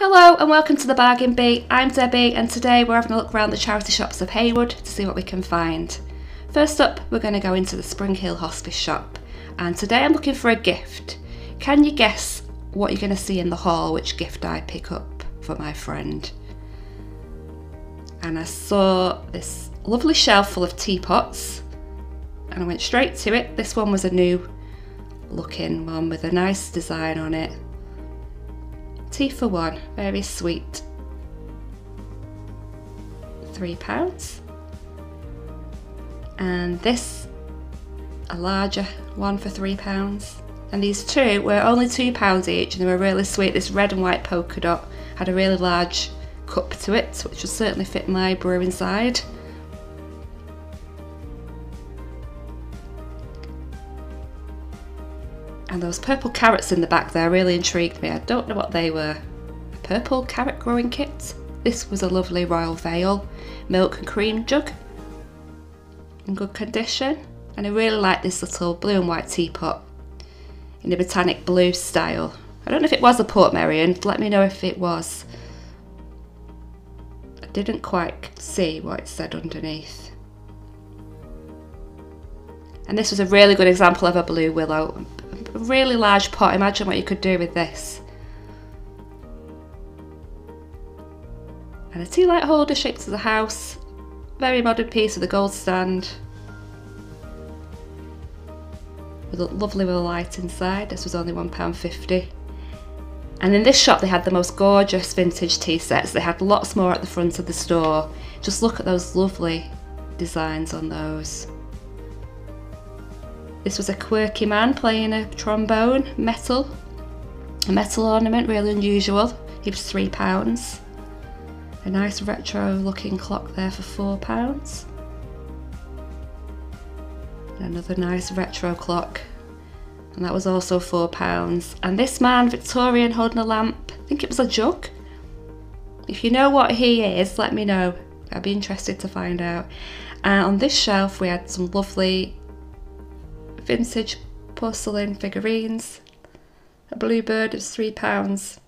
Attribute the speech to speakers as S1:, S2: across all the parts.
S1: Hello and welcome to the Bargain Bee. I'm Debbie and today we're having a look around the charity shops of Heywood to see what we can find. First up, we're going to go into the Springhill Hospice shop and today I'm looking for a gift. Can you guess what you're going to see in the haul, which gift I pick up for my friend? And I saw this lovely shelf full of teapots and I went straight to it. This one was a new looking one with a nice design on it Tea for one, very sweet. Three pounds. And this, a larger one for three pounds. And these two were only two pounds each and they were really sweet. This red and white polka dot had a really large cup to it, which would certainly fit my brew inside. And those purple carrots in the back there really intrigued me. I don't know what they were. A purple carrot growing kit? This was a lovely Royal Vale, milk and cream jug in good condition. And I really like this little blue and white teapot in a botanic blue style. I don't know if it was a Portmeirion, let me know if it was. I didn't quite see what it said underneath. And this was a really good example of a blue willow really large pot. Imagine what you could do with this. And a tea light holder shaped as a house. Very modern piece with a gold stand. With a lovely little light inside. This was only £1.50. And in this shop they had the most gorgeous vintage tea sets. They had lots more at the front of the store. Just look at those lovely designs on those. This was a quirky man playing a trombone, metal, a metal ornament, really unusual. He was three pounds. A nice retro looking clock there for four pounds. Another nice retro clock. And that was also four pounds. And this man, Victorian, holding a lamp, I think it was a jug. If you know what he is, let me know. I'd be interested to find out. And on this shelf we had some lovely vintage porcelain figurines. A bluebird three pounds.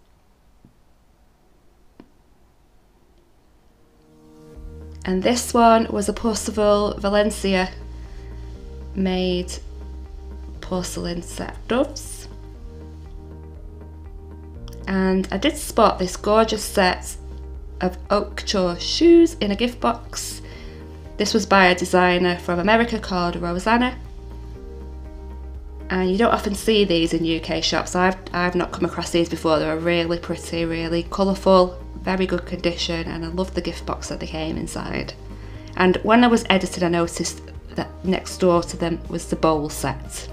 S1: And this one was a Percival Valencia made porcelain set doves. And I did spot this gorgeous set of Oakjaw shoes in a gift box. This was by a designer from America called Rosanna and you don't often see these in UK shops. I've, I've not come across these before. They're really pretty, really colourful, very good condition and I love the gift box that they came inside. And when I was editing I noticed that next door to them was the bowl set.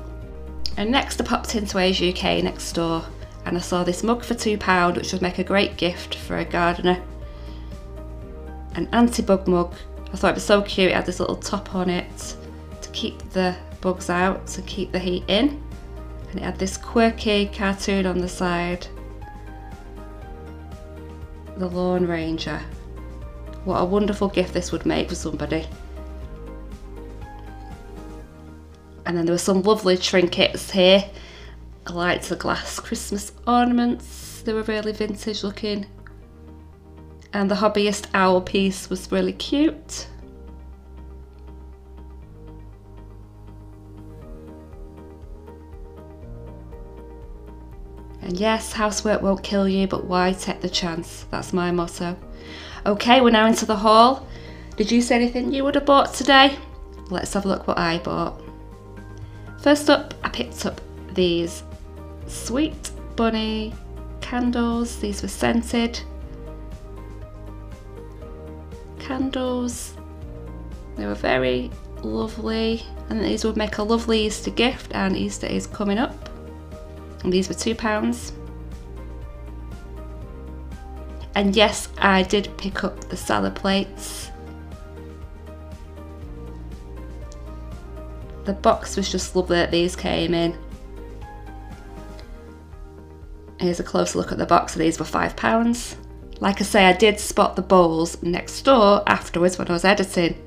S1: And next I popped into Age UK next door and I saw this mug for £2 which would make a great gift for a gardener. An anti-bug mug. I thought it was so cute, it had this little top on it to keep the bugs out to keep the heat in. And it had this quirky cartoon on the side. The Lone Ranger. What a wonderful gift this would make for somebody. And then there were some lovely trinkets here. I liked the glass Christmas ornaments. They were really vintage looking. And the hobbyist owl piece was really cute. And yes, housework won't kill you, but why take the chance? That's my motto. Okay, we're now into the haul. Did you see anything you would have bought today? Let's have a look what I bought. First up, I picked up these sweet bunny candles. These were scented candles. They were very lovely and these would make a lovely Easter gift and Easter is coming up and these were two pounds. And yes, I did pick up the salad plates. The box was just lovely that these came in. Here's a closer look at the box, these were five pounds. Like I say, I did spot the bowls next door afterwards when I was editing.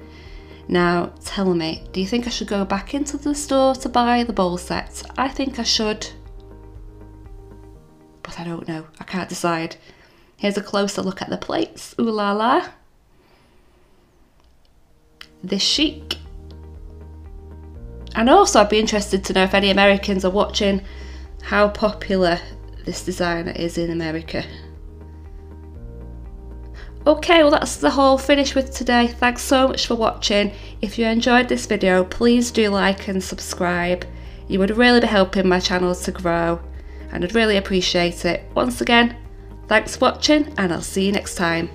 S1: Now, tell me, do you think I should go back into the store to buy the bowl set? I think I should I don't know. I can't decide. Here's a closer look at the plates. Ooh la la. This chic. And also I'd be interested to know if any Americans are watching how popular this designer is in America. Okay, well that's the whole finish with today. Thanks so much for watching. If you enjoyed this video, please do like and subscribe. You would really be helping my channel to grow and I'd really appreciate it. Once again, thanks for watching and I'll see you next time.